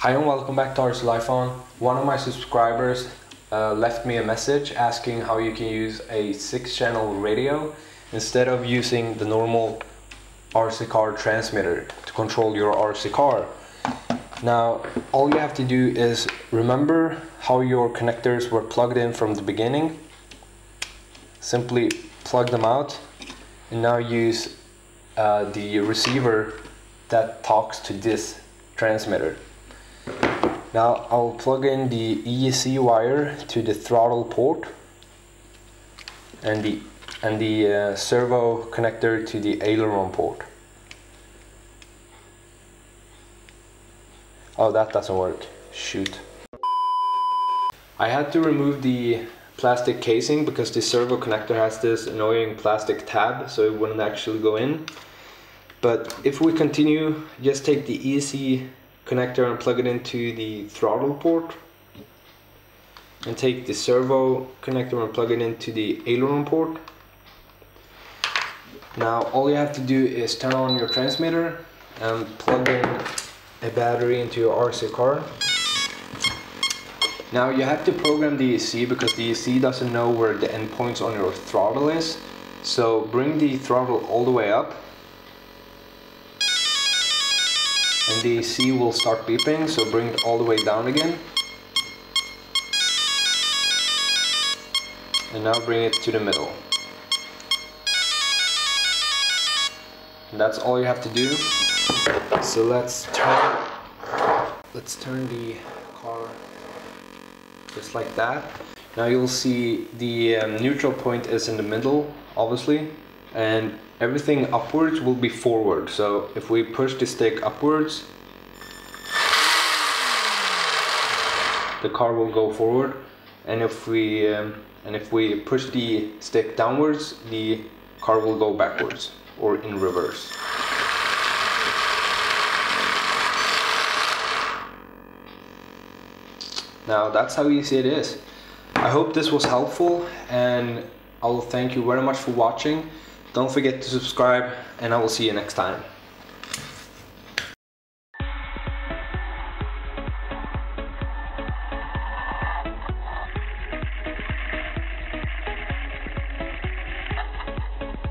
Hi and welcome back to RCLifeOn. One of my subscribers uh, left me a message asking how you can use a six channel radio instead of using the normal RC car transmitter to control your RC car. Now all you have to do is remember how your connectors were plugged in from the beginning. Simply plug them out and now use uh, the receiver that talks to this transmitter. Now I'll plug in the ESC wire to the throttle port and the and the uh, servo connector to the aileron port. Oh, that doesn't work. Shoot. I had to remove the plastic casing because the servo connector has this annoying plastic tab so it wouldn't actually go in. But if we continue, just take the ESC connector and plug it into the throttle port. And take the servo connector and plug it into the aileron port. Now all you have to do is turn on your transmitter and plug in a battery into your RC car. Now you have to program the ESC because the ESC doesn't know where the endpoints on your throttle is. So bring the throttle all the way up and the C will start beeping so bring it all the way down again. And now bring it to the middle. And that's all you have to do. So let's turn let's turn the car just like that. Now you'll see the um, neutral point is in the middle obviously and everything upwards will be forward. So if we push the stick upwards the car will go forward. And if we um, and if we push the stick downwards the car will go backwards or in reverse. Now that's how easy it is. I hope this was helpful and I'll thank you very much for watching don't forget to subscribe and I will see you next time.